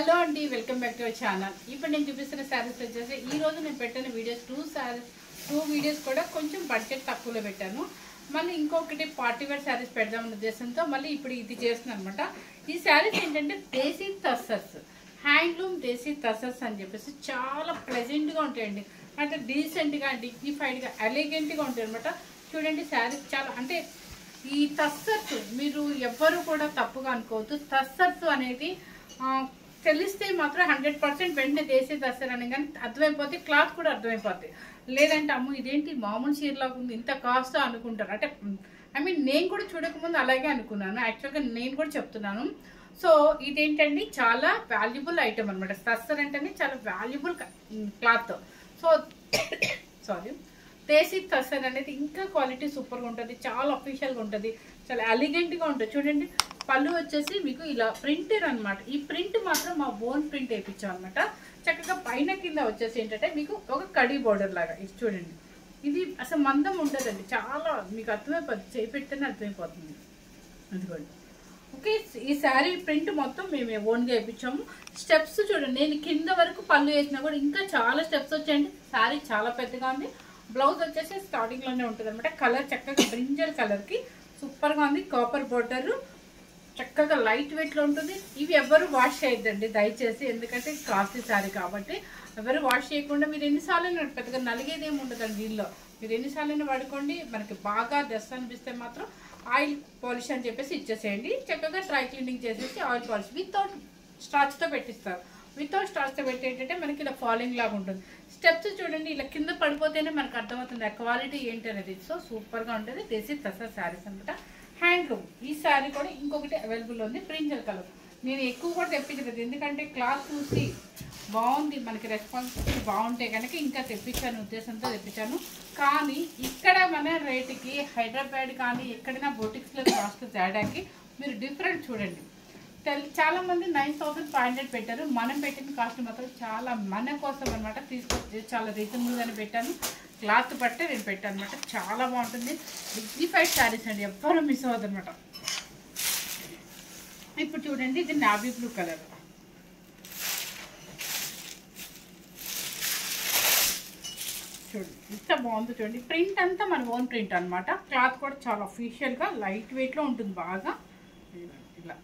Hello అండి welcome back to our channel. ఇప్పుడు నేను చూపిస్తున్న శారీస్ వచ్చేసి ఈ రోజు నేను పెట్టిన videos two saris two videos కూడా కొంచెం బడ్జెట్ తక్కువలో పెట్టాను. మళ్ళీ ఇంకొకటి పార్టీ వేర్ శారీస్ పెడదామన్న ఉద్దేశంతో మళ్ళీ ఇప్పుడు ఇది చేస్తున్నాను అనమాట ఈ శారీస్ ఏంటంటే దేశీ తస్సర్స్ హ్యాండ్లూమ్ దేశీ తస్సర్స్ అని చెప్పేసి చాలా ప్లెజెంట్గా ఉంటాయండి. అంటే డీసెంట్గా డిగ్నిఫైడ్గా ఎలిగెంట్గా ఉంటాయి అనమాట చూడండి శారీస్ చాలా అంటే ఈ తస్సర్స్ మీరు ఎవ్వరు కూడా తప్పుగా అనుకోవద్దు. తస్సర్స్ అనేది తెలిస్తే మాత్రం హండ్రెడ్ పర్సెంట్ వెంటనే దేశీ దసరా అని కానీ అర్థమైపోతే క్లాత్ కూడా అర్థమైపోతుంది లేదంటే అమ్మ ఇదేంటి మామూలు చీరలాగా ఉంది ఇంత కాస్ట్ అనుకుంటారు. అంటే ఐ మీన్ నేను కూడా చూడకముందు అలాగే అనుకున్నాను. యాక్చువల్గా నేను కూడా చెప్తున్నాను. సో ఇదేంటండి? చాలా వాల్యుబుల్ ఐటమ్ అనమాట తస్సర్ అంటేనే చాలా valuable cloth so sari desi tussar అనేది ఇంకా క్వాలిటీ సూపర్గా ఉంటుంది చాలా అఫీషియల్గా ఉంటుంది చాలా ఎలిగెంట్గా ఉంటుంది. చూడండి పళ్ళు వచ్చేసి మీకు ఇలా ప్రింటర్ అన్నమాట. ఈ ప్రింట్ మాత్రం మా ఓన్ ప్రింట్ వేయించాం అనమాట చక్కగా పైన కింద వచ్చేసి ఏంటంటే మీకు ఒక కడి బోర్డర్ లాగా. ఇది చూడండి. ఇది అసలు మందం ఉండదండి చాలా మీకు అర్థమైపోతుంది చేయి అర్థమైపోతుంది. అదిగోండి. ఓకే ఈ శారీ ప్రింట్ మొత్తం మేము ఓన్గా వేయించాము. స్టెప్స్ చూడండి. నేను కింద వరకు పళ్ళు వేసినా కూడా ఇంకా చాలా స్టెప్స్ వచ్చాయండి. శారీ చాలా పెద్దగా ఉంది. బ్లౌజ్ వచ్చేసి స్టార్టింగ్లోనే ఉంటుంది అనమాట కలర్ చక్కగా బ్రింజల్ కలర్కి సూపర్గా ఉంది. కాపర్ బోర్డర్ చక్కగా లైట్ వెయిట్లో ఉంటుంది. ఇవి ఎవరు వాష్ చేయొద్దండి దయచేసి ఎందుకంటే కాస్ట్లీ శారీ కాబట్టి. ఎవరు వాష్ చేయకుండా మీరు ఎన్నిసార్లు పెద్దగా నలిగేది ఏమి ఉండదండి దీనిలో. మీరు ఎన్నిసార్లు వాడుకోండి. మనకి బాగా డస్ట్ అనిపిస్తే మాత్రం ఆయిల్ పాలిష్ అని చెప్పేసి ఇచ్చేసేయండి. చక్కగా డ్రై క్లీనింగ్ చేసేసి ఆయిల్ పాలిష్ వితౌట్ స్టార్చ్తో పెట్టిస్తారు. వితౌట్ స్టార్చ్తో పెట్టి ఏంటంటే మనకి ఇలా ఫాలింగ్ లాగా ఉంటుంది. స్టెప్స్ చూడండి ఇలా కింద పడిపోతేనే మనకు అర్థమవుతుంది ఆ క్వాలిటీ ఏంటి అనేది. సో సూపర్గా ఉంటుంది. దేశీ తసా శారీస్ అనమాట హ్యాండ్లూమ్ ఈ శారీ కూడా ఇంకొకటి అవైలబుల్ ఉంది ప్రింజల్ కలర్ నేను ఎక్కువ కూడా తెప్పించలేదు ఎందుకంటే క్లాత్ చూసి బాగుంది మనకి రెస్పాన్సిబిలిటీ బాగుంటే కనుక ఇంకా తెప్పించాను ఉద్దేశంతో తెప్పించాను. కానీ ఇక్కడ మన రేటుకి హైదరాబాద్ కానీ ఎక్కడైనా బొటిక్స్లో కాస్ట్ తేడాకి మీరు డిఫరెంట్ చూడండి. తెల్ చాలా మంది నైన్ థౌసండ్ ఫైవ్ హండ్రెడ్ పెట్టారు. మనం పెట్టిన కాస్ట్ మాత్రం చాలా మన కోసం అనమాట తీసుకొచ్చి చాలా రీజనబుల్గానే పెట్టాను. క్లాత్ బట్టే నేను పెట్టాను అనమాట చాలా బాగుంటుంది. డిగ్నిఫైడ్ శారీస్ అండి ఎవ్వరూ మిస్ అవ్వదు అనమాట ఇప్పుడు చూడండి ఇది నావీ బ్లూ కలర్. చూడండి ఎంత బాగుందో చూడండి. ప్రింట్ అంతా మన ఓన్ ప్రింట్ అనమాట క్లాత్ కూడా చాలా అఫీషియల్గా లైట్ వెయిట్లో ఉంటుంది బాగా. ఇలా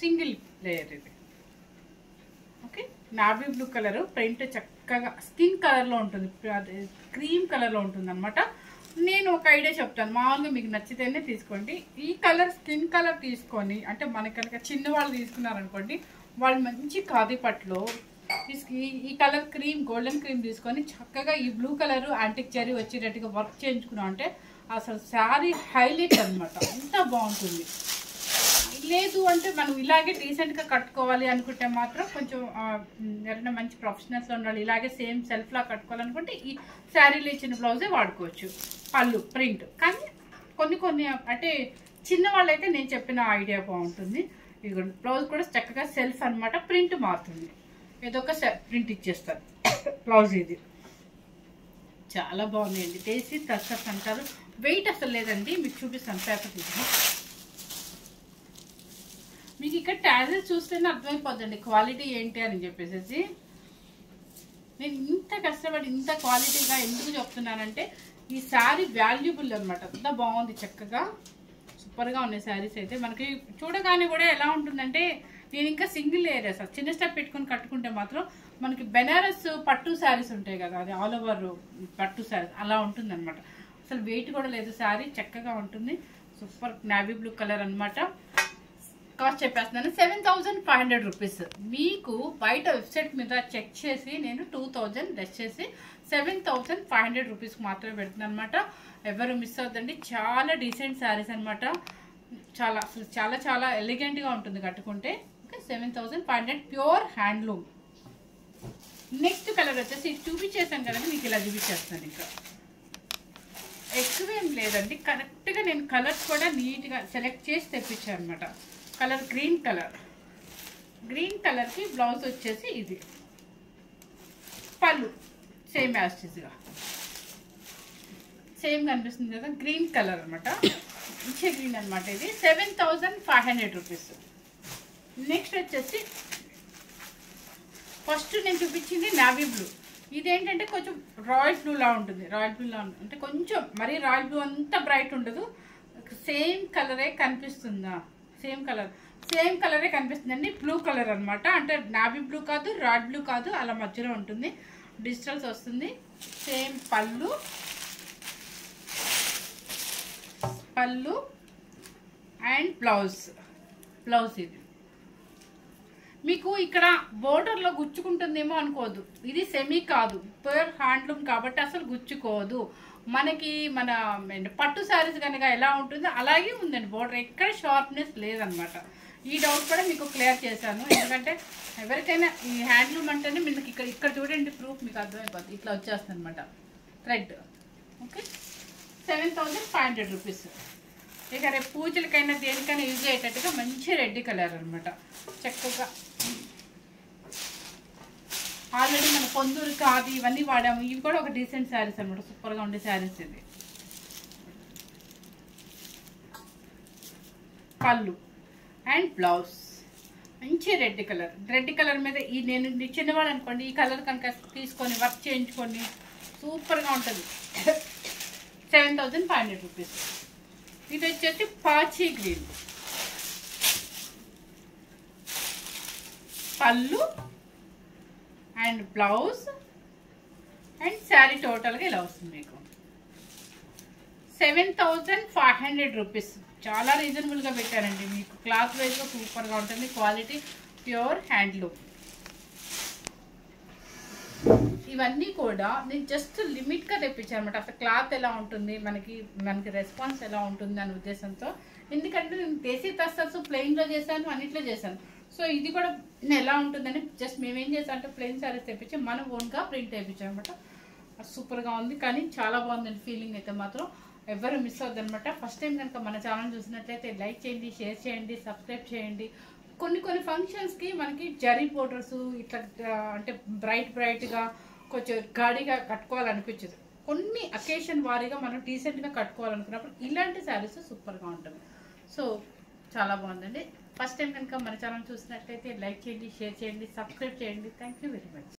సింగిల్ లేయర్ ఇది. Okay? Navy blue colour print చక్కగా స్కిన్ కలర్లో ఉంటుంది క్రీమ్ కలర్లో ఉంటుంది అనమాట నేను ఒక ఐడియా చెప్తాను మామూలుగా మీకు నచ్చితేనే తీసుకోండి. ఈ కలర్ స్కిన్ కలర్ తీసుకొని అంటే మన కనుక చిన్న వాళ్ళు తీసుకున్నారనుకోండి వాళ్ళు మంచి కాదిపట్లో ఈ- కలర్ క్రీమ్ గోల్డెన్ క్రీమ్ తీసుకొని చక్కగా ఈ బ్లూ కలర్ యాంటిక్ చెరీ వచ్చేటట్టుగా వర్క్ చేయించుకున్నాం అంటే అసలు శారీ హైలైట్ అన్నమాట అంత బాగుంటుంది. లేదు అంటే మనం ఇలాగే డీసెంట్గా కట్టుకోవాలి అనుకుంటే మాత్రం కొంచెం ఎవరైనా మంచి ప్రొఫెషనల్స్ ఉండాలి ఇలాగే సేమ్ సెల్ఫ్లా కట్టుకోవాలనుకుంటే ఈ శారీలో ఇచ్చిన బ్లౌజే వాడుకోవచ్చు. పళ్ళు ప్రింట్ కానీ కొన్ని కొన్ని అంటే చిన్న వాళ్ళైతే నేను చెప్పిన ఐడియా బాగుంటుంది. ఇది బ్లౌజ్ కూడా చక్కగా సెల్ఫ్ అనమాట ప్రింట్ మారుతుంది. ఏదో ఒక ప్రింట్ ఇచ్చేస్తారు. బ్లౌజ్ ఇది. చాలా బాగుందండి దేశీ తస్సస్ అంటారు. వెయిట్ అసలు లేదండి మీకు చూపిస్తాను పేపర్ తీసుకుని మీకు ఇక్కడ టాజెస్ చూస్తేనే అర్థమైపోద్దండి క్వాలిటీ ఏంటి అని చెప్పేసి నేను ఇంత కష్టపడి ఇంత క్వాలిటీగా ఎందుకు చెప్తున్నానంటే ఈ శారీ వాల్యుబుల్ అనమాట అంత బాగుంది చక్కగా. సూపర్గా ఉన్నాయి శారీస్ అయితే మనకి చూడగానే కూడా ఎలా ఉంటుందంటే నేను ఇంకా సింగిల్ ఏరియా సార్ చిన్న స్టెప్ పెట్టుకొని కట్టుకుంటే మాత్రం మనకి బెనారస్ పట్టు శారీస్ ఉంటాయి కదా అది ఆల్ ఓవర్ పట్టు శారీస్ అలా ఉంటుంది అసలు వెయిట్ కూడా లేదు శారీ చక్కగా ఉంటుంది. సూపర్ నావీ బ్లూ కలర్ అనమాట కాస్ట్ చెప్పేస్తున్నాను. Seven thousand five hundred rupees. మీకు బయట వెబ్సైట్ మీద చెక్ చేసి నేను టూ థౌజండ్ లెస్ చేసి సెవెన్ థౌజండ్ ఫైవ్ హండ్రెడ్ రూపీస్కి మాత్రమే పెడుతున్నాను అనమాట ఎవరు మిస్ అవుతుందండి చాలా డీసెంట్ శారీస్ అనమాట చాలా అసలు చాలా చాలా ఎలిగెంట్గా ఉంటుంది కట్టుకుంటే. Okay seven thousand five hundred pure handloom. Next colour వచ్చేసి చూపించేసాను కదండి మీకు ఇలా చూపించేస్తాను ఇంకా. ఎక్కువేం లేదండి. కరెక్ట్గా నేను కలర్స్ కూడా నీట్గా సెలెక్ట్ చేసి తెప్పించాను అనమాట కలర్ గ్రీన్ కలర్. గ్రీన్ కలర్కి బ్లౌజ్ వచ్చేసి ఇది. పళ్ళు. సేమ్ యాస్టిస్గా సేమ్ కనిపిస్తుంది కదా గ్రీన్ కలర్ అనమాట మంచి గ్రీన్ అనమాట ఇది. Seven thousand five hundred rupees. Next వచ్చేసి ఫస్ట్ నేను చూపించింది నావీ బ్లూ. ఇదేంటంటే కొంచెం రాయల్ బ్లూలా ఉంటుంది. రాయల్ బ్లూలా ఉంటుంది అంటే కొంచెం మరీ రాయల్ బ్లూ అంత బ్రైట్ ఉండదు. సేమ్ కలరే కనిపిస్తుందా? Same colour. సేమ్ కలరే కనిపిస్తుందండి. బ్లూ కలర్ అనమాట అంటే నాబీ బ్లూ కాదు రాడ్ బ్లూ కాదు అలా మధ్యలో ఉంటుంది. డిజిటల్స్ వస్తుంది. సేమ్ పళ్ళు. పళ్ళు అండ్ బ్లౌజ్. బ్లౌజ్ ఇది. మీకు ఇక్కడ బోర్డర్లో గుచ్చుకుంటుందేమో అనుకోవద్దు. ఇది సెమీ కాదు. ప్యూర్ హ్యాండ్లూమ్ కాబట్టి అసలు గుచ్చుకోదు. మనకి మన పట్టు శారీస్ కనుక ఎలా ఉంటుందో అలాగే ఉందండి. బోర్డర్ ఎక్కడ షార్ప్నెస్ లేదనమాట. ఈ డౌట్ కూడా మీకు క్లియర్ చేశాను. ఎందుకంటే ఎవరికైనా ఈ హ్యాండ్లూమ్ అంటేనే మీకు ఇక్కడ ఇక్కడ చూడండి ప్రూఫ్ మీకు అర్థమైపోతుంది ఇట్లా వచ్చేస్తుంది అనమాట thread okay seven thousand five hundred rupees ఇక రేపు పూజలకైనా దేనికైనా యూజ్ అయ్యేటట్టుగా మంచి రెడ్ కలర్ అనమాట. చక్కగా ఆల్రెడీ మన పొందూరు కాదు ఇవన్నీ వాడాము. ఇవి కూడా ఒక డీసెంట్ శారీస్ అనమాట సూపర్గా ఉండే శారీస్ ఇది పళ్ళు అండ్ బ్లౌజ్. మంచి రెడ్ కలర్. రెడ్ కలర్ మీద ఈ నేను చిన్నవాడు అనుకోండి ఈ కలర్ కనుక తీసుకొని వర్క్ చేయించుకొని సూపర్గా ఉంటుంది. Seven thousand five hundred rupees. ఇది వచ్చేసి పాచి గ్రీన్. పళ్ళు అండ్ బ్లౌజ్ అండ్ శారీ టోటల్గా ఇలా వస్తుంది మీకు. Seven thousand five hundred rupees. చాలా రీజనబుల్గా పెట్టారండి. మీకు క్లాత్ వైజ్గా సూపర్గా ఉంటుంది. క్వాలిటీ ప్యూర్ హ్యాండ్లూమ్ ఇవన్నీ కూడా నేను జస్ట్ లిమిట్గా తెప్పించాను అనమాట అసలు క్లాత్ ఎలా ఉంటుంది? మనకి మనకి రెస్పాన్స్ ఎలా ఉంటుంది అనే ఉద్దేశంతో. ఎందుకంటే నేను దేశీ తస్తర్స్ ప్లెయిన్లో చేశాను అన్నిట్లో చేశాను. సో ఇది కూడా ఎలా ఉంటుందని జస్ట్ మేమేం చేసాం అంటే ప్లెయిన్ శారీస్ తెప్పించి మనం ఓన్గా ప్రింట్ వేయించాం అనమాట సూపర్గా ఉంది కానీ చాలా బాగుందండి ఫీలింగ్ అయితే మాత్రం. ఎవరు మిస్ అవ్వద్దు అనమాట ఫస్ట్ టైం కనుక మన ఛానల్ చూసినట్లయితే లైక్ చేయండి షేర్ చేయండి సబ్స్క్రైబ్ చేయండి. కొన్ని కొన్ని ఫంక్షన్స్కి మనకి జరీ బోర్డర్స్ ఇట్లా అంటే బ్రైట్ బ్రైట్గా కొంచెం గాడిగా కట్టుకోవాలనిపించదు. కొన్ని అకేషన్ వారీగా మనం డీసెంట్గా కట్టుకోవాలనుకున్నప్పుడు ఇలాంటి శారీస్ సూపర్గా ఉంటుంది. సో చాలా బాగుందండి. ఫస్ట్ టైం కనుక మన ఛానల్ చూసినట్లయితే లైక్ చేయండి షేర్ చేయండి సబ్స్క్రైబ్ చేయండి. Thank you very much